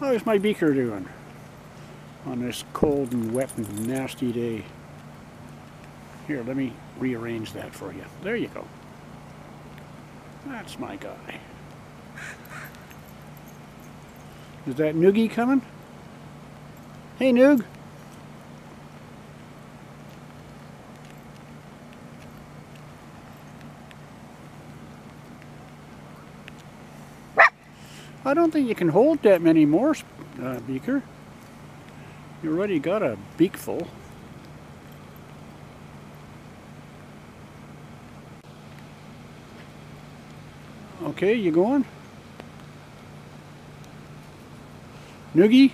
How's my Beeker doing on this cold and wet and nasty day? Here, let me rearrange that for you. There you go. That's my guy. Is that Noogie coming? Hey, Noog. I don't think you can hold that many more, uh, Beeker. You already got a beakful. Okay, you going? Noogie?